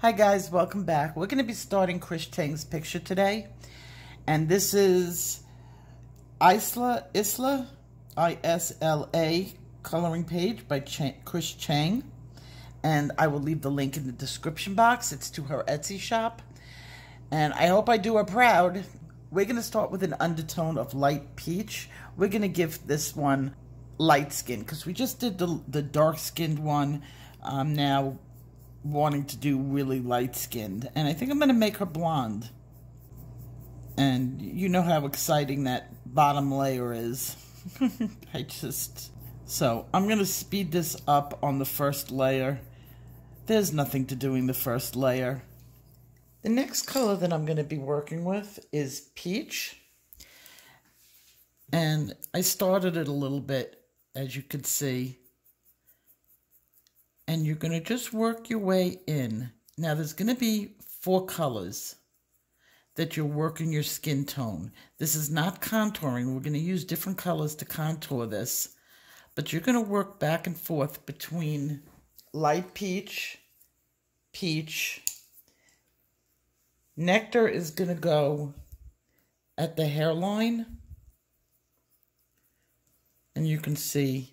Hi guys, welcome back. We're going to be starting Chris Cheng's picture today. And this is Isla, Isla, I-S-L-A coloring page by Ch Chris Cheng. And I will leave the link in the description box. It's to her Etsy shop. And I hope I do her proud. We're going to start with an undertone of light peach. We're going to give this one light skin because we just did the, the dark skinned one. Um, now wanting to do really light skinned. And I think I'm going to make her blonde. And you know how exciting that bottom layer is. I just... So, I'm going to speed this up on the first layer. There's nothing to doing the first layer. The next color that I'm going to be working with is Peach. And I started it a little bit, as you can see and you're going to just work your way in. Now, there's going to be four colors that you're working your skin tone. This is not contouring. We're going to use different colors to contour this, but you're going to work back and forth between light peach, peach. Nectar is going to go at the hairline, and you can see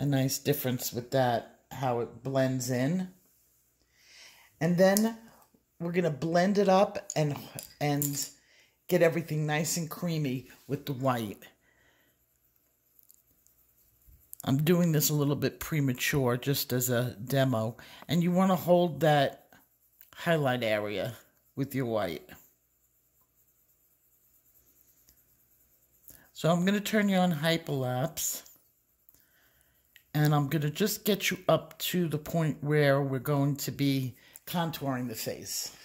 a nice difference with that, how it blends in. And then we're going to blend it up and, and get everything nice and creamy with the white. I'm doing this a little bit premature just as a demo. And you want to hold that highlight area with your white. So I'm going to turn you on hyperlapse. And I'm going to just get you up to the point where we're going to be contouring the face.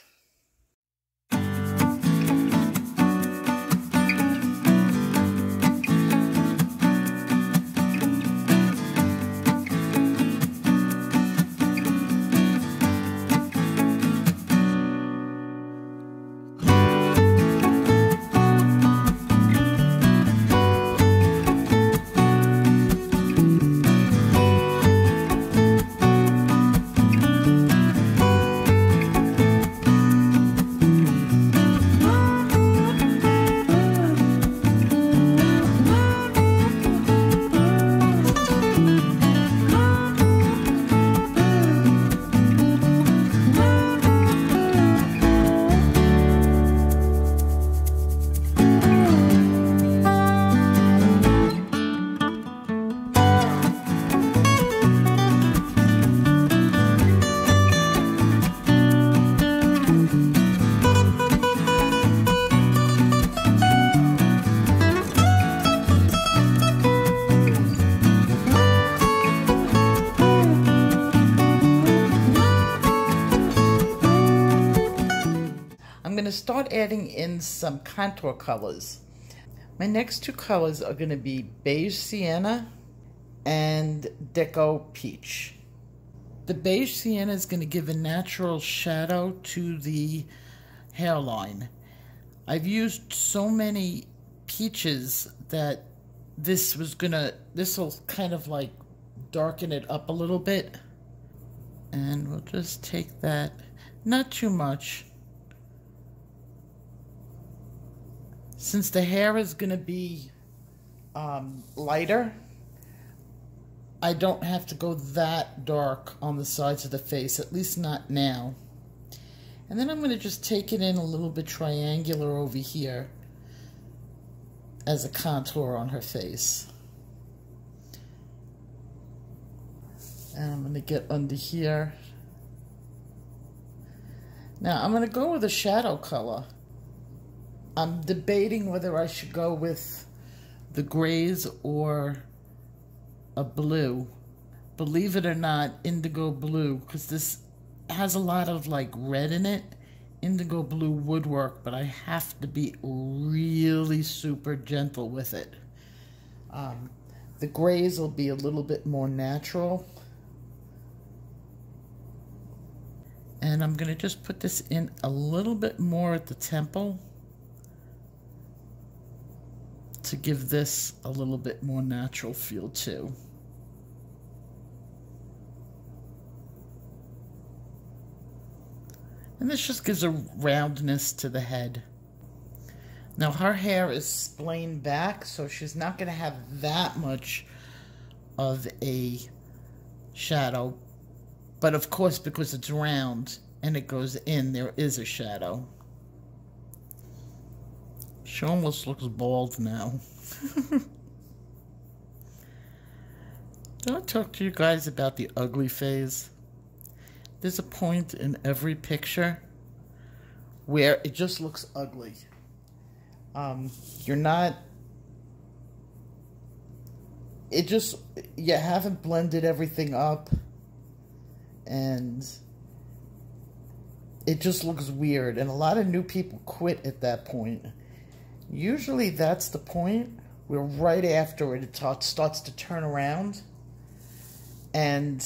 Going to start adding in some contour colors. My next two colors are going to be Beige Sienna and Deco Peach. The Beige Sienna is going to give a natural shadow to the hairline. I've used so many peaches that this was going to, this will kind of like darken it up a little bit. And we'll just take that, not too much. Since the hair is going to be um, lighter, I don't have to go that dark on the sides of the face, at least not now. And then I'm going to just take it in a little bit triangular over here as a contour on her face. And I'm going to get under here. Now I'm going to go with a shadow color. I'm debating whether I should go with the grays or a blue. Believe it or not, indigo blue, because this has a lot of like red in it. Indigo blue would work, but I have to be really super gentle with it. Um, the grays will be a little bit more natural. And I'm going to just put this in a little bit more at the temple to give this a little bit more natural feel too. And this just gives a roundness to the head. Now her hair is splayed back, so she's not going to have that much of a shadow. But of course, because it's round and it goes in, there is a shadow. She almost looks bald now. Did I talk to you guys about the ugly phase? There's a point in every picture where it just looks ugly. Um, you're not it just you haven't blended everything up and it just looks weird and a lot of new people quit at that point usually that's the point where right after it, it starts to turn around and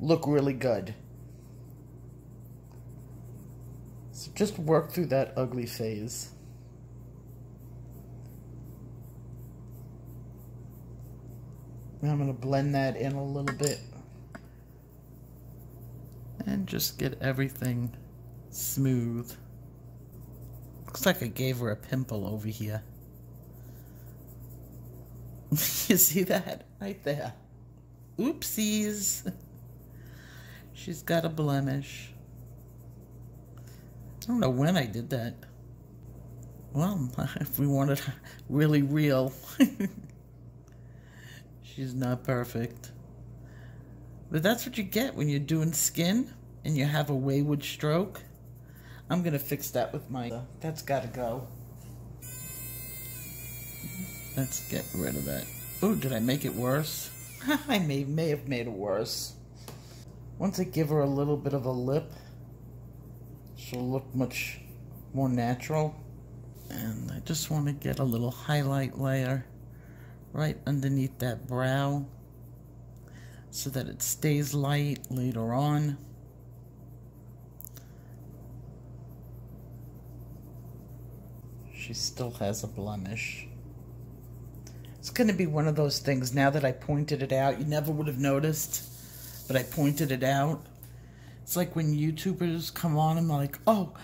look really good so just work through that ugly phase I'm going to blend that in a little bit. And just get everything smooth. Looks like I gave her a pimple over here. you see that? Right there. Oopsies. She's got a blemish. I don't know when I did that. Well, if we wanted really real. She's not perfect. But that's what you get when you're doing skin and you have a wayward stroke. I'm to fix that with my... That's got to go. Let's get rid of that. Oh, did I make it worse? I may, may have made it worse. Once I give her a little bit of a lip, she'll look much more natural. And I just want to get a little highlight layer right underneath that brow so that it stays light later on. She still has a blemish. It's going to be one of those things now that I pointed it out. You never would have noticed, but I pointed it out. It's like when YouTubers come on and they're like, oh,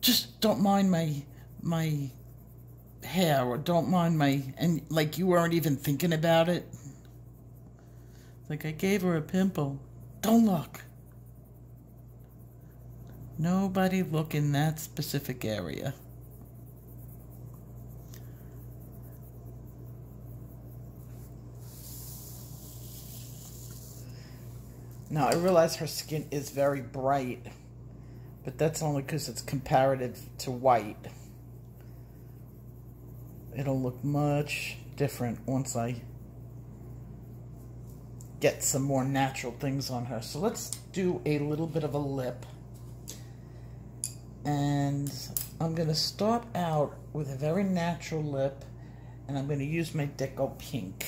just don't mind my my hair or don't mind my and like you weren't even thinking about it like i gave her a pimple don't look nobody look in that specific area now i realize her skin is very bright but that's only because it's comparative to white it'll look much different once I get some more natural things on her. So let's do a little bit of a lip. And I'm going to start out with a very natural lip. And I'm going to use my Deco Pink.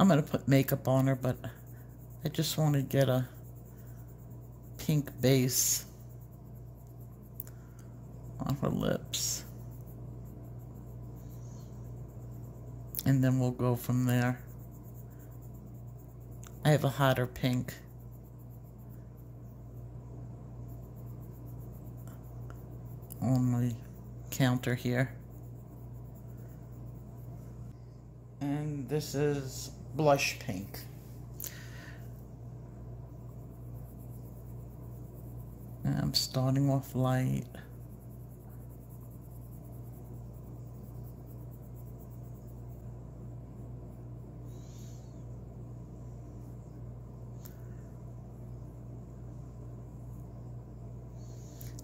I'm going to put makeup on her, but I just want to get a pink base on her lips. And then we'll go from there. I have a hotter pink. on my counter here. And this is blush pink. I'm starting off light.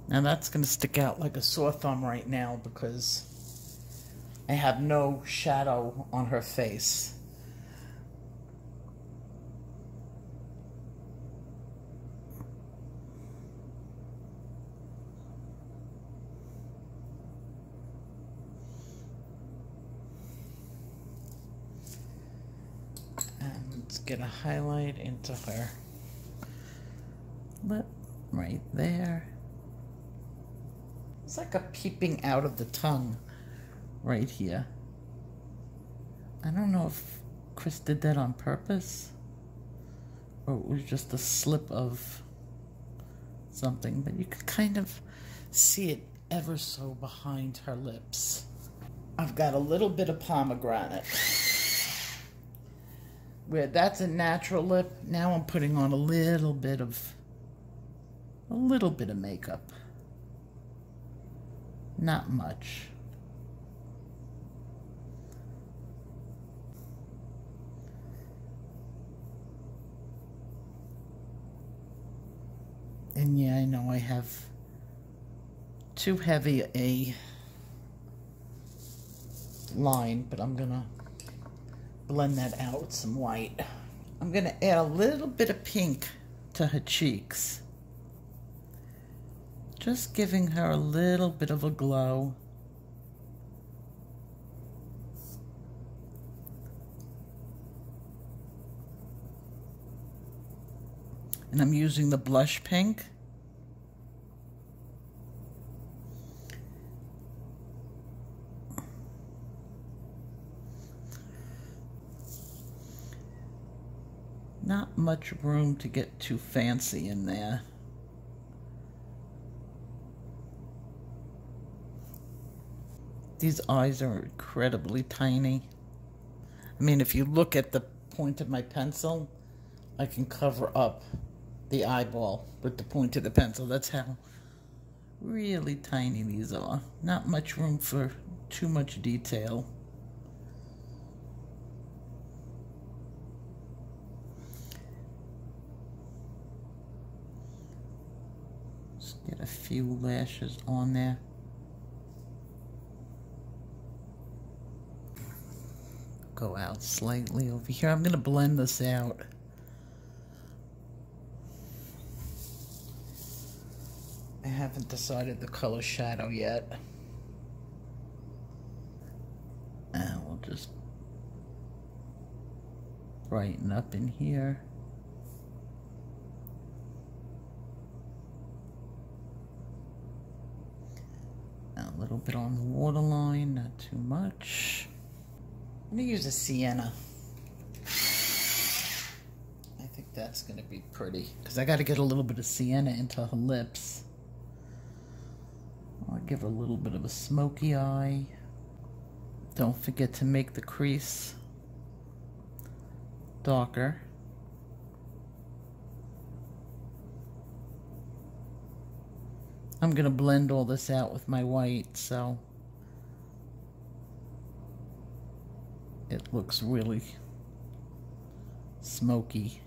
Now that's going to stick out like a sore thumb right now because I have no shadow on her face. Get a highlight into her lip right there. It's like a peeping out of the tongue right here. I don't know if Chris did that on purpose or it was just a slip of something, but you can kind of see it ever so behind her lips. I've got a little bit of pomegranate. Where that's a natural lip, now I'm putting on a little bit of a little bit of makeup. Not much. And yeah, I know I have too heavy a line, but I'm gonna blend that out with some white. I'm gonna add a little bit of pink to her cheeks. Just giving her a little bit of a glow. And I'm using the blush pink. Not much room to get too fancy in there. These eyes are incredibly tiny. I mean, if you look at the point of my pencil, I can cover up the eyeball with the point of the pencil. That's how really tiny these are. Not much room for too much detail. Get a few lashes on there. Go out slightly over here. I'm going to blend this out. I haven't decided the color shadow yet. And we'll just brighten up in here. A little bit on the waterline, not too much. I'm gonna use a sienna. I think that's gonna be pretty because I got to get a little bit of sienna into her lips. I'll give her a little bit of a smoky eye. Don't forget to make the crease darker. I'm going to blend all this out with my white, so it looks really smoky.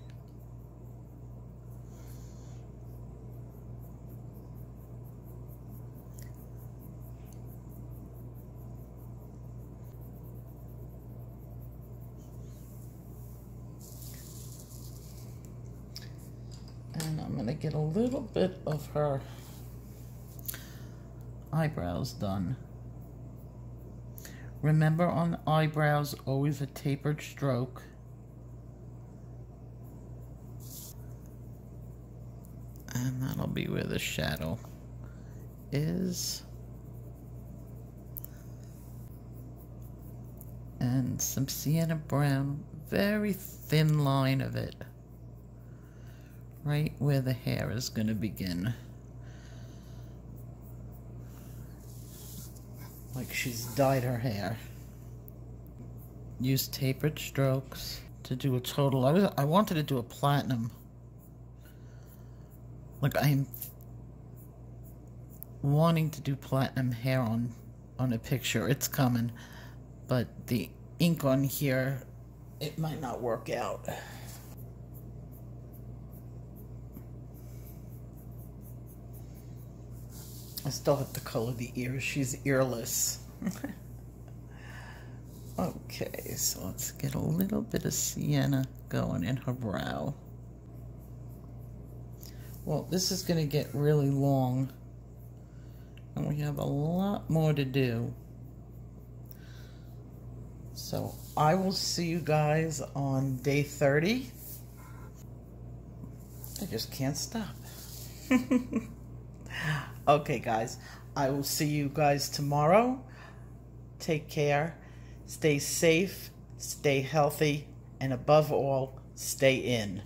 And I'm going to get a little bit of her eyebrows done. Remember on the eyebrows, always a tapered stroke. And that'll be where the shadow is. And some sienna brown, very thin line of it. Right where the hair is going to begin. Like she's dyed her hair. Use tapered strokes to do a total. I was I wanted to do a platinum. Like I'm wanting to do platinum hair on on a picture. It's coming, but the ink on here it might not work out. I still have to color the ears. She's earless. okay, so let's get a little bit of sienna going in her brow. Well, this is going to get really long. And we have a lot more to do. So I will see you guys on day 30. I just can't stop. Okay, guys. I will see you guys tomorrow. Take care. Stay safe. stay healthy, and above all, stay in.